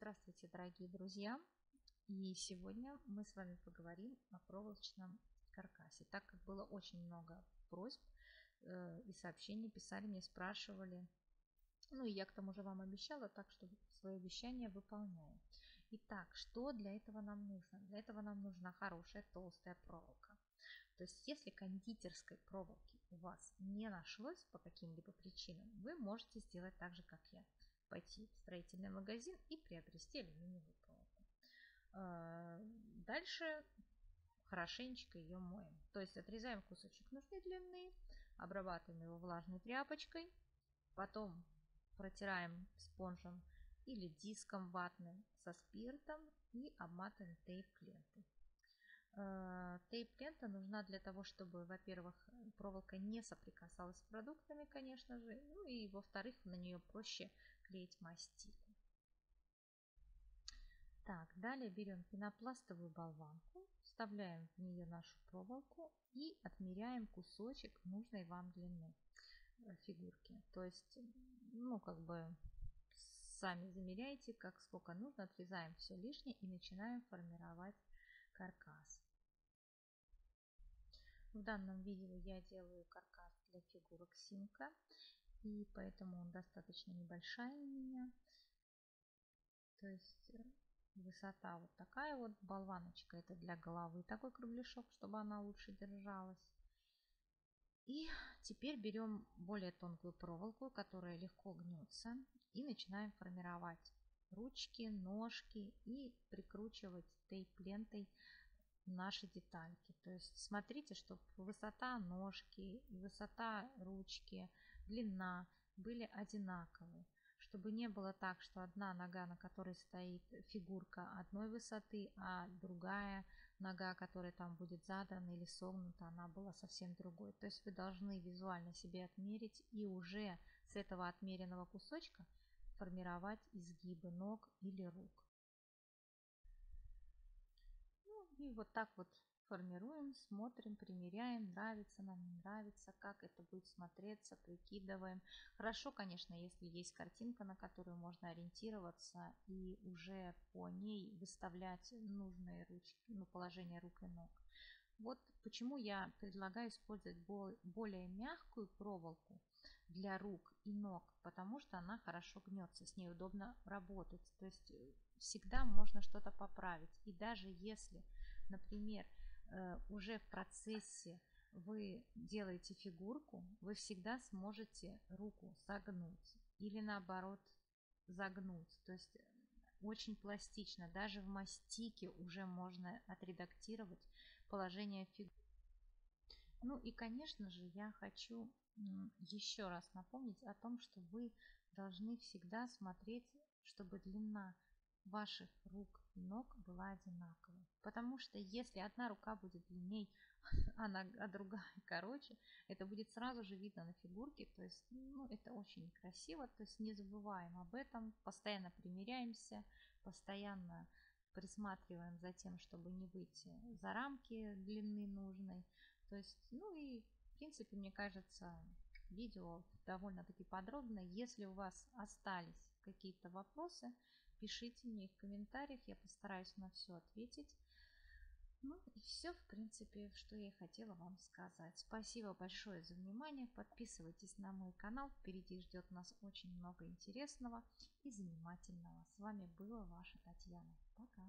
Здравствуйте, дорогие друзья! И сегодня мы с вами поговорим о проволочном каркасе. Так как было очень много просьб э, и сообщений, писали мне, спрашивали. Ну и я к тому же вам обещала, так что свое обещание выполняю. Итак, что для этого нам нужно? Для этого нам нужна хорошая толстая проволока. То есть, если кондитерской проволоки у вас не нашлось по каким-либо причинам, вы можете сделать так же, как я пойти в строительный магазин и приобрести алюминиевую проволоку. А, дальше хорошенечко ее моем. То есть отрезаем кусочек нужной длины, обрабатываем его влажной тряпочкой, потом протираем спонжем или диском ватным со спиртом и обматываем тейп-лентой. Э, тейп-лента нужна для того, чтобы, во-первых, проволока не соприкасалась с продуктами, конечно же, ну и, во-вторых, на нее проще клеить мастику. Так, далее берем пенопластовую болванку, вставляем в нее нашу проволоку и отмеряем кусочек нужной вам длины э, фигурки. То есть, ну, как бы сами замеряйте, как сколько нужно, отрезаем все лишнее и начинаем формировать каркас. В данном видео я делаю каркас для фигурок Симка, и поэтому он достаточно небольшая у меня. То есть э, высота вот такая вот, болваночка это для головы, такой кругляшок, чтобы она лучше держалась. И теперь берем более тонкую проволоку, которая легко гнется, и начинаем формировать ручки, ножки и прикручивать тейп-лентой наши детальки. То есть смотрите, чтобы высота ножки и высота ручки, длина были одинаковые. Чтобы не было так, что одна нога, на которой стоит фигурка одной высоты, а другая нога, которая там будет задана или согнута, она была совсем другой. То есть вы должны визуально себе отмерить и уже с этого отмеренного кусочка формировать изгибы ног или рук. Ну и вот так вот формируем, смотрим, примеряем, нравится нам, не нравится, как это будет смотреться, прикидываем. Хорошо, конечно, если есть картинка, на которую можно ориентироваться и уже по ней выставлять нужные ручки, ну, положение рук и ног. Вот почему я предлагаю использовать более мягкую проволоку для рук и ног, потому что она хорошо гнется, с ней удобно работать. То есть э, всегда можно что-то поправить. И даже если, например, уже в процессе вы делаете фигурку, вы всегда сможете руку согнуть или наоборот загнуть. То есть очень пластично. Даже в мастике уже можно отредактировать положение фигуры. Ну и, конечно же, я хочу еще раз напомнить о том, что вы должны всегда смотреть, чтобы длина ваших рук и ног была одинаковой. Потому что если одна рука будет длинней, а, нога, а другая короче, это будет сразу же видно на фигурке. То есть ну, это очень некрасиво. То есть не забываем об этом, постоянно примеряемся, постоянно присматриваем за тем, чтобы не выйти за рамки длины нужной. То есть, ну и в принципе, мне кажется, видео довольно-таки подробно. Если у вас остались какие-то вопросы, пишите мне в комментариях, я постараюсь на все ответить. Ну и все, в принципе, что я хотела вам сказать. Спасибо большое за внимание. Подписывайтесь на мой канал. Впереди ждет нас очень много интересного и занимательного. С вами была ваша Татьяна. Пока.